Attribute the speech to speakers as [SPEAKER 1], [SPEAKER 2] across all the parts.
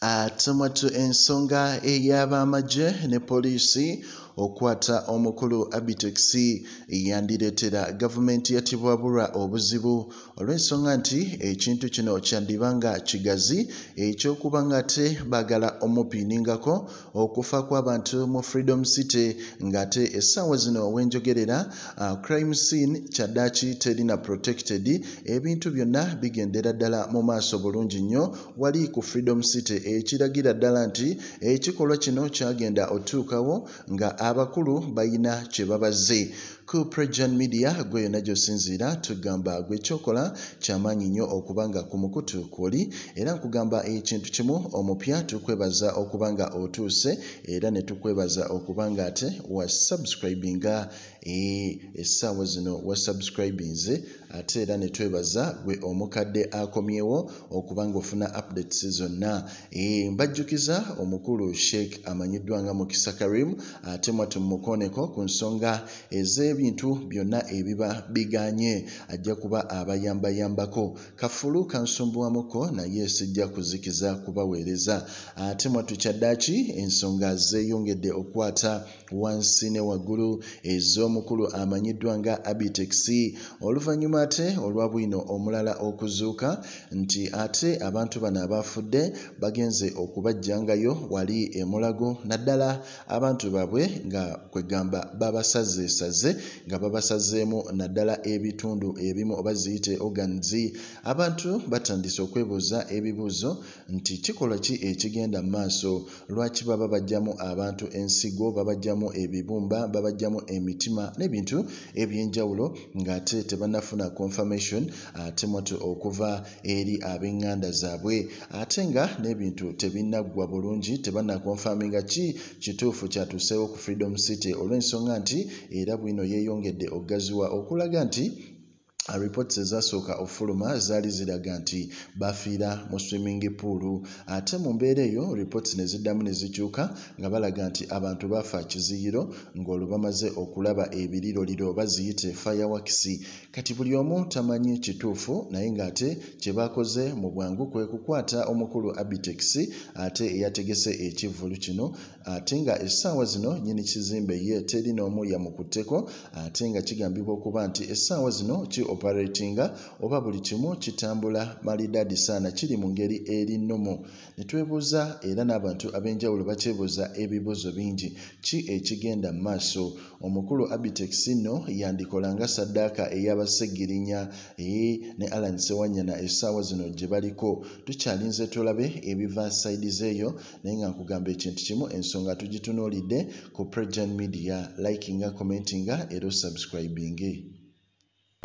[SPEAKER 1] atemwatu ensonga ey'abamagye ne poliisi okukwata omukulu abitex yandireetera gavumenti ya tibwabulwa obuzibu. Olw'ensonga nti ekintu kino kyandiba nga kigazi ekyokuba nga ate baagala omupiiningako okufa kw'abantu mu freedom city ng'ate essaawa zino wenjogerera uh, crime scene kyaddaaki terina protected ebintu byonna bigendera ddala mu maaso bulungi nnyo wali ku freedom city. Ekiragira ddala nti ekikolwa kino kyagenda otuukawo nga abakulu bayina kye babazze. Ku prejan media gwe yonna gy'osinziira tugamba gwe kyokola kyamaanyi nnyo okuba nga ku mukutu kwoli era nkugamba ekintu kimu omupya tukwebaza okuba nga otuuse era ne tukwebaza okuba nga ate wasubscribinga essaawa zino wasubscribinze ate era ne twebaza gwe omukadde akomyewo okuba nga ofuna updates zonna. Mbajjukiza omukulu sheikh amanyiddwa nga mukisa karim ate mwatu mumukooneko ku nsonga ez'ebintu byonna ebiba biganye. Ajja kuba abayambayambako. Kafulu kansumbuwamuko naye sijja kuzikiza kubaweereza. Ate mwatu kyaddaaki ensonga zeeyongedde okukwata wansi ne waggulu ez'omukulu amanyiddwa nga abitex oluvannyuma ate olwa bwino omulala okuzuuka nti ate abantu bano abafudde bagenze okubajjangayo wali emulago naddala abantu baabwe nga kwegamba babasazeesaze nga babasazeemu naddala ebitundu ebimu oba ziyite organs. Abantu batandise okwebuuza ebibuuzo nti kikolwa ki ekigenda mu maaso? Lwaki baba bajjamu abantu ensigo babajjamu ebibumba babajjamu emitima n'ebintu ebyenjawulo ng'ate tebannafuna confirmation ate mwatu okuva eri ab'eŋŋanda zaabwe. Ate nga n'ebintu tebinnaggwa bulungi tebannakonfaminga ki kituufu kyatuuseewo ku freedom city. Olw'ensonga nti era bwino yeeyongedde okugaziwa okulaga nti reports ezasooka ofuluma zaali ziraga nti bafiira mu swimming pool. Ate mu mbeera eyo reports ne ziddamu ne zikyuka nga balaga nti abantu baafa kiziyiro ng'olwo bamaze okulaba ebiriroliro baziyite fireworks. Kati buli omu tamanyi kituufu naye ng'ate kye baakoze mu bwangu kwe kukwata omukulu abitex ate eyategese ekivvulu kino ate nga essaawa zino nnyini kizimbe ye teri n'omu yamukutteko ate nga kigambibwa okuba nti essaawa zino ki operatinga oba buli kimu kitambula malidaadi saana kiri mu ngeri eri nnomu ne twebuuza era n'abantu ab'enjawulo bakyebuuza ebibuuzo bingi. Ki ekigenda mu maaso? Omukulu abitex nno yandikola nga saddaaka ey'abaseggirinya ne alan sewanyana essaawa zino gye baliko. Tukyalinze tulabe ebiva saidiz eyo naye nga nkugamba ekintu kimu ensonga tugitunuulidde ku prejan media. Likinga commentinga era osubscribinge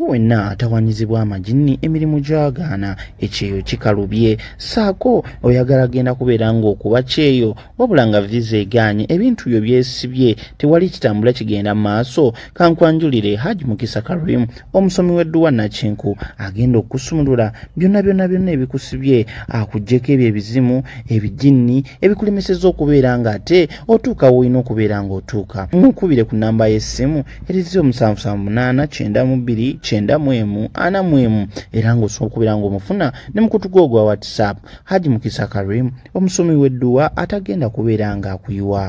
[SPEAKER 2] wenna atawanyizibwa amagini emirimu gyagaana ekyeyo kikalubye. Saako oyagala genda kubeera ng'okuba kyeyo wabula nga viza eganye ebintu byo byesibye tewali kitambula kigenda mu maaso. Kankwanjulire haji mukisa karim omusomi w'edduwa nakinku agenda okusumulula byonna byonna byonna ebikusibye akuggyeko ebyo ebizimu ebijinni ebikulemeseza okubeera ng'ate otuuka woolina okubeera ng'otuuka. Nkubire ku namba y'essimu erizi omusanvu sanvu munaana kyenda mu bbiri kyenda mu emu ana mu emu era ng'osobola okubeera ng'omufuna ne mukutu gwo ogwa whatsapp. Haji mukisa karim omusomi w'edduwa atagenda kubeera ng'akuyiwa